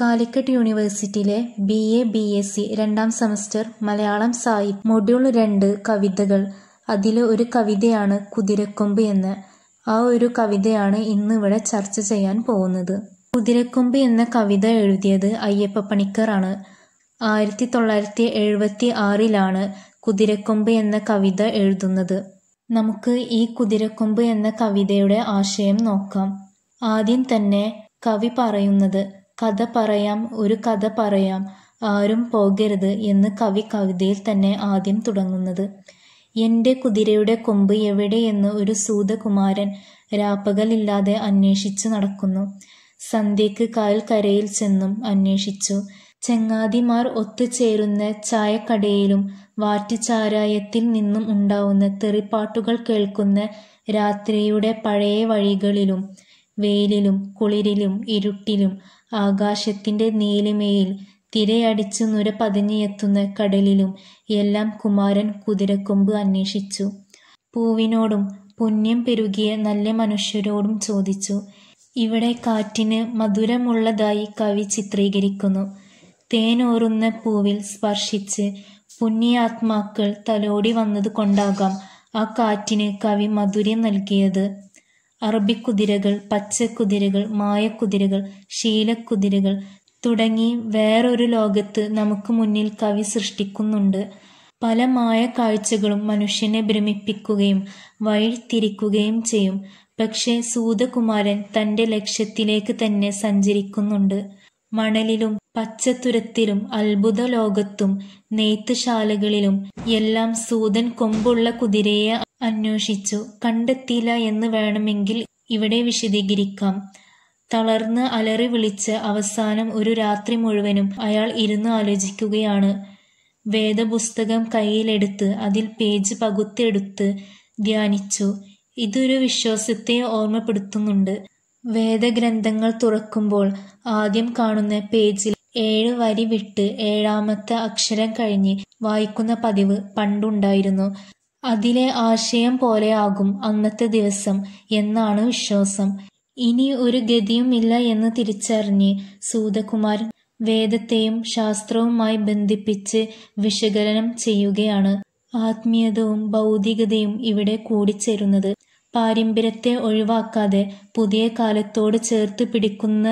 കാലിക്കറ്റ് യൂണിവേഴ്സിറ്റിയിലെ B A B S C രണ്ടാം semester Malayalam സാഹിത്യം മൊഡ്യൂൾ രണ്ട് കവിതകൾ. അതിലെ ഒരു കവിതയാണ് കുതിരക്കൊമ്പ് എന്ന്. ആ ഒരു കവിതയാണ് ഇന്ന് ഇവിടെ ചർച്ച ചെയ്യാൻ പോകുന്നത്. കുതിരക്കൊമ്പ് എന്ന കവിത എഴുതിയത് അയ്യപ്പ പണിക്കർ ആണ്. ആയിരത്തി തൊള്ളായിരത്തി എഴുപത്തി ആറിലാണ് കുതിരക്കൊമ്പ് എന്ന കവിത എഴുതുന്നത്. നമുക്ക് ഈ കുതിരക്കൊമ്പ് എന്ന കവിതയുടെ ആശയം നോക്കാം. ആദ്യം തന്നെ കവി പറയുന്നത് കഥ പറയാം ഒരു കഥ പറയാം ആരും പോകരുത് എന്ന് കവി കവിതയിൽ തന്നെ ആദ്യം തുടങ്ങുന്നത്. എന്റെ കുതിരയുടെ കൊമ്പ് എവിടെയെന്ന് ഒരു സൂതകുമാരൻ രാപ്പകലില്ലാതെ അന്വേഷിച്ചു നടക്കുന്നു. സന്ധ്യയ്ക്ക് കായൽക്കരയിൽ ചെന്നും അന്വേഷിച്ചു. ചങ്ങാതിമാർ ഒത്തുചേരുന്ന ചായക്കടയിലും വാറ്റുചാരായത്തിൽ നിന്നും ഉണ്ടാവുന്ന തെറിപ്പാട്ടുകൾ കേൾക്കുന്ന രാത്രിയുടെ പഴയ വഴികളിലും വെയിലിലും കുളിരിലും ഇരുട്ടിലും ആകാശത്തിന്റെ നീലിമയിൽ തിരയടിച്ചു നുര പതിഞ്ഞെത്തുന്ന കടലിലും എല്ലാം കുമാരൻ കുതിരക്കൊമ്പ് അന്വേഷിച്ചു. പൂവിനോടും പുണ്യം പെരുകിയ നല്ല മനുഷ്യരോടും ചോദിച്ചു. ഇവിടെ കാറ്റിന് മധുരമുള്ളതായി കവി ചിത്രീകരിക്കുന്നു. തേനോറുന്ന പൂവിൽ സ്പർശിച്ച് പുണ്യാത്മാക്കൾ തലോടി വന്നതുകൊണ്ടാകാം ആ കാറ്റിന് കവി മധുര്യം നൽകിയത്. അറബിക്കുതിരകൾ പച്ചക്കുതിരകൾ മായക്കുതിരകൾ ശീലക്കുതിരകൾ തുടങ്ങി വേറൊരു ലോകത്ത് നമുക്ക് മുന്നിൽ കവി സൃഷ്ടിക്കുന്നുണ്ട്. പല മായ കാഴ്ചകളും മനുഷ്യനെ ഭ്രമിപ്പിക്കുകയും വഴിത്തിരിക്കുകയും ചെയ്യും. പക്ഷേ സൂതകുമാരൻ തന്റെ ലക്ഷ്യത്തിലേക്ക് തന്നെ സഞ്ചരിക്കുന്നുണ്ട്. മണലിലും പച്ചത്തുരത്തിലും അത്ഭുത ലോകത്തും നെയ്ത്തുശാലകളിലും എല്ലാം സൂതൻ കൊമ്പുള്ള കുതിരയെ അന്വേഷിച്ചു. കണ്ടെത്തിയില്ല എന്ന് വേണമെങ്കിൽ ഇവിടെ വിശദീകരിക്കാം. തളർന്ന് അലറി വിളിച്ച് അവസാനം ഒരു രാത്രി മുഴുവനും അയാൾ ഇരുന്ന് ആലോചിക്കുകയാണ്. വേദപുസ്തകം കയ്യിലെടുത്ത് അതിൽ പേജ് പകുത്തെടുത്ത് ധ്യാനിച്ചു. ഇതൊരു വിശ്വാസത്തെ ഓർമ്മപ്പെടുത്തുന്നുണ്ട്. വേദഗ്രന്ഥങ്ങൾ തുറക്കുമ്പോൾ ആദ്യം കാണുന്ന പേജിൽ ഏഴ് വരി വിട്ട് ഏഴാമത്തെ അക്ഷരം കഴിഞ്ഞ് വായിക്കുന്ന പതിവ് പണ്ടുണ്ടായിരുന്നു. അതിലെ ആശയം പോലെയാകും അന്നത്തെ ദിവസം എന്നാണ് വിശ്വാസം. ഇനി ഒരു ഗതിയുമില്ല എന്ന് തിരിച്ചറിഞ്ഞ് സൂതകുമാരൻ വേദത്തെയും ശാസ്ത്രവുമായി ബന്ധിപ്പിച്ച് വിശകലനം ചെയ്യുകയാണ്. ആത്മീയതയും ഭൗതികതയും ഇവിടെ കൂടിച്ചേരുന്നത്. പാരമ്പര്യത്തെ ഒഴിവാക്കാതെ പുതിയ കാലത്തോട് ചേർത്ത് പിടിക്കുന്ന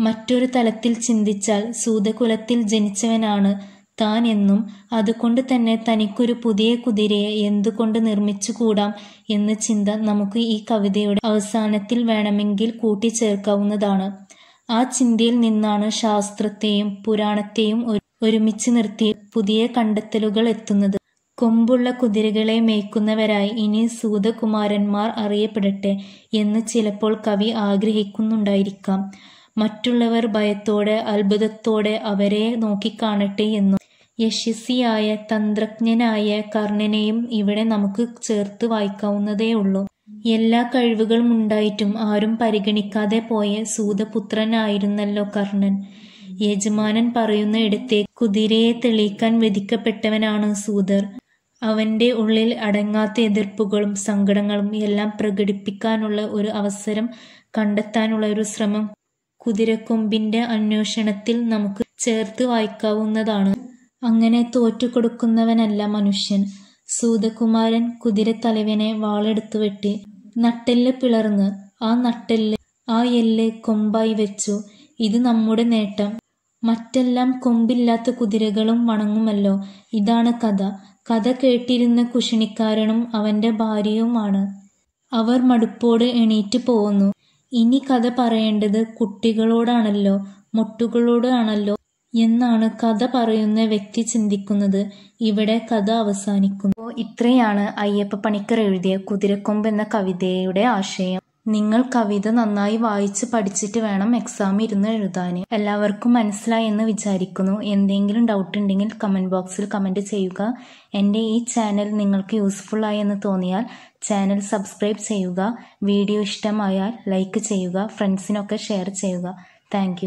മറ്റൊരു തലത്തിൽ ചിന്തിച്ചാൽ സൂതകുലത്തിൽ ജനിച്ചവനാണ് താൻ എന്നും അതുകൊണ്ട് തന്നെ തനിക്കൊരു പുതിയ കുതിരയെ എന്തുകൊണ്ട് നിർമ്മിച്ചുകൂടാം എന്ന ചിന്ത നമുക്ക് ഈ കവിതയുടെ അവസാനത്തിൽ വേണമെങ്കിൽ കൂട്ടിച്ചേർക്കാവുന്നതാണ്. ആ ചിന്തയിൽ നിന്നാണ് ശാസ്ത്രത്തെയും പുരാണത്തെയും ഒരുമിച്ച് നിർത്തി പുതിയ കണ്ടെത്തലുകൾ എത്തുന്നത്. കൊമ്പുള്ള കുതിരകളെ മേയ്ക്കുന്നവരായി ഇനി സൂതകുമാരന്മാർ അറിയപ്പെടട്ടെ എന്ന് ചിലപ്പോൾ കവി ആഗ്രഹിക്കുന്നുണ്ടായിരിക്കാം. മറ്റുള്ളവർ ഭയത്തോടെ അത്ഭുതത്തോടെ അവരെ നോക്കിക്കാണട്ടെ എന്നും യശസ്വിയായ തന്ത്രജ്ഞനായ കർണനെയും ഇവിടെ നമുക്ക് ചേർത്ത് വായിക്കാവുന്നതേ ഉള്ളൂ. എല്ലാ കഴിവുകളും ഉണ്ടായിട്ടും ആരും പരിഗണിക്കാതെ പോയ സൂതപുത്രനായിരുന്നല്ലോ കർണൻ. യജമാനൻ പറയുന്ന ഇടത്തെ കുതിരയെ തെളിയിക്കാൻ വിധിക്കപ്പെട്ടവനാണ് സൂതർ. അവന്റെ ഉള്ളിൽ അടങ്ങാത്ത എതിർപ്പുകളും സങ്കടങ്ങളും എല്ലാം പ്രകടിപ്പിക്കാനുള്ള ഒരു അവസരം കണ്ടെത്താനുള്ള ഒരു ശ്രമം കുതിരക്കൊമ്പിന്റെ അന്വേഷണത്തിൽ നമുക്ക് ചേർത്ത് വായിക്കാവുന്നതാണ്. അങ്ങനെ തോറ്റുകൊടുക്കുന്നവനല്ല മനുഷ്യൻ. സൂതകുമാരൻ കുതിരത്തലവനെ വാളെടുത്തു വെട്ടി നട്ടെല്ല് പിളർന്ന് ആ നട്ടെല്ല് ആ എല്ല് കൊമ്പായി വെച്ചു. ഇത് നമ്മുടെ നേട്ടം. മറ്റെല്ലാം കൊമ്പില്ലാത്ത കുതിരകളും വണങ്ങുമല്ലോ. ഇതാണ് കഥ. കഥ കേട്ടിരുന്ന കുഷിണിക്കാരനും അവന്റെ ഭാര്യയുമാണ്. അവർ മടുപ്പോട് എണീറ്റ് പോകുന്നു ഇനി കഥ പറയേണ്ടത് കുട്ടികളോടാണല്ലോ മുട്ടുകളോടാണല്ലോ. എന്നാണ് കഥ പറയുന്ന വ്യക്തി ചിന്തിക്കുന്നത്. ഇവിടെ കഥ അവസാനിക്കുന്നു. ഇത്രയാണ് അയ്യപ്പ പണിക്കർ എഴുതിയ കുതിരക്കൊമ്പ് എന്ന കവിതയുടെ ആശയം. നിങ്ങൾ കവിത നന്നായി വായിച്ച് പഠിച്ചിട്ട് വേണം എക്സാം ഇരുന്ന് എഴുതാൻ എല്ലാവർക്കും മനസ്സിലായി എന്ന് വിചാരിക്കുന്നു. എന്തെങ്കിലും ഡൗട്ട് ഉണ്ടെങ്കിൽ കമന്റ് ബോക്സിൽ കമന്റ് ചെയ്യുക. എന്റെ ഈ ചാനൽ നിങ്ങൾക്ക് യൂസ്ഫുൾ ആയി എന്ന് തോന്നിയാൽ ചാനൽ സബ്സ്ക്രൈബ് ചെയ്യുക. വീഡിയോ ഇഷ്ടമായാൽ ലൈക്ക് ചെയ്യുക. ഫ്രണ്ട്സിനൊക്കെ ഷെയർ ചെയ്യുക. താങ്ക്